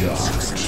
Shot.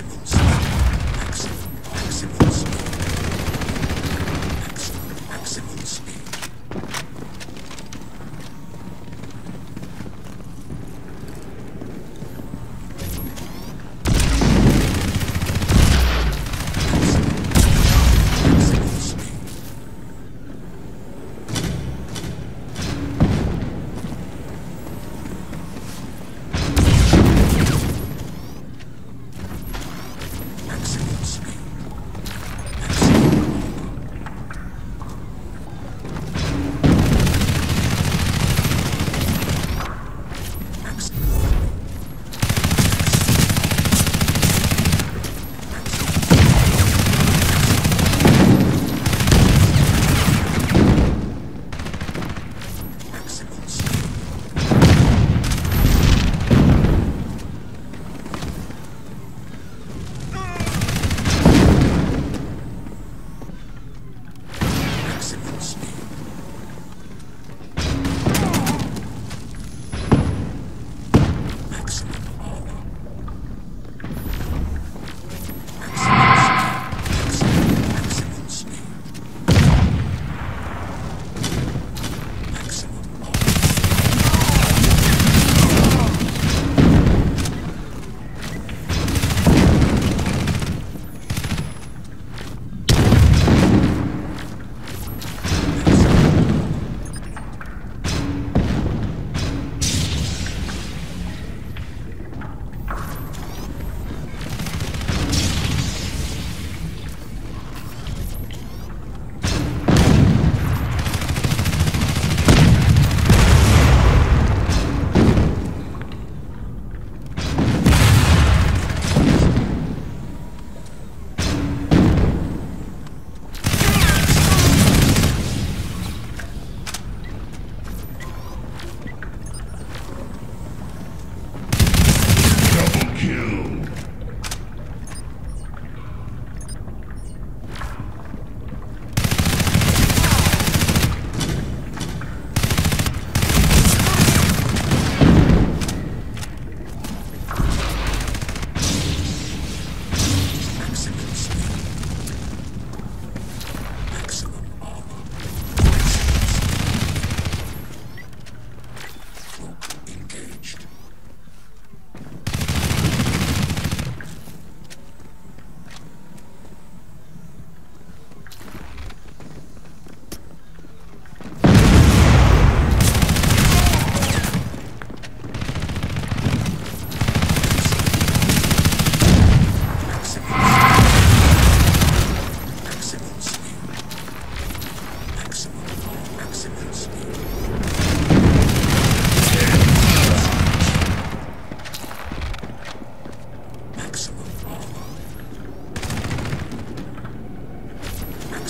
Maximum. Maximum.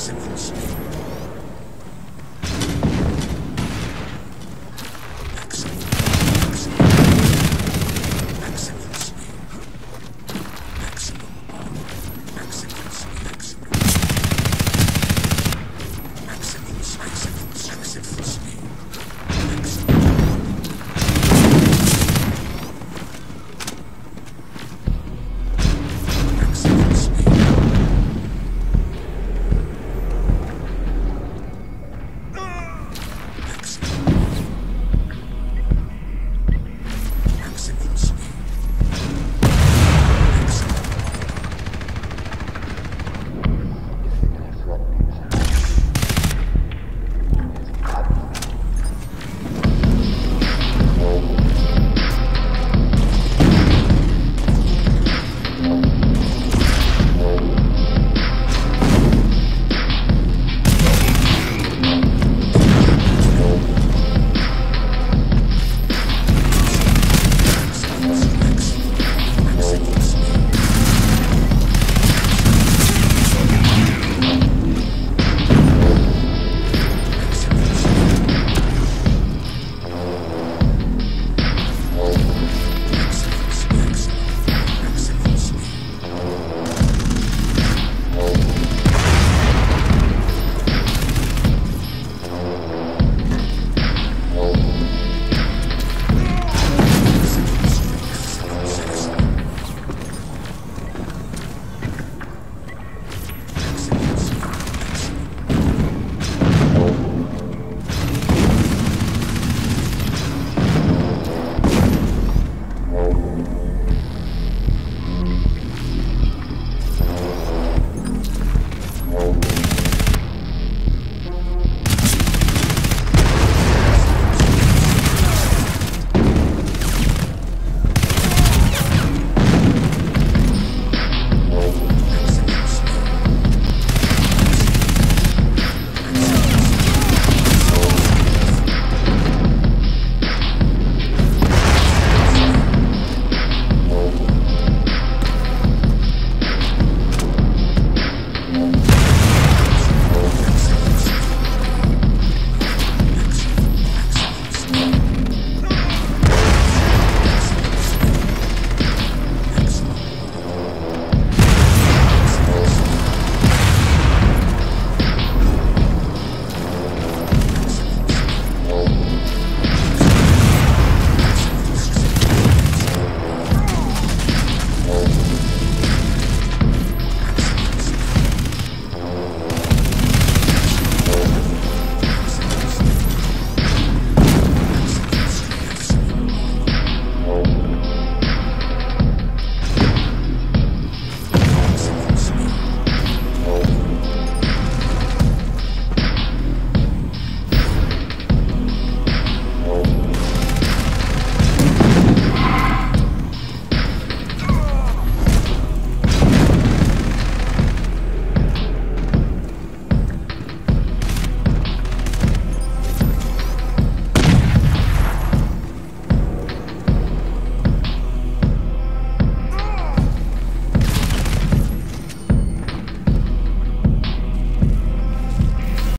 perseverance.